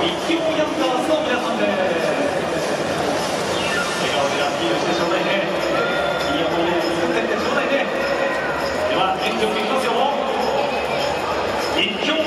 立教ヤンガースの皆さんで。す笑顔でアピールしてちょうだいね。いい思い出作ってってちょうだいね。では演をきますよ。立教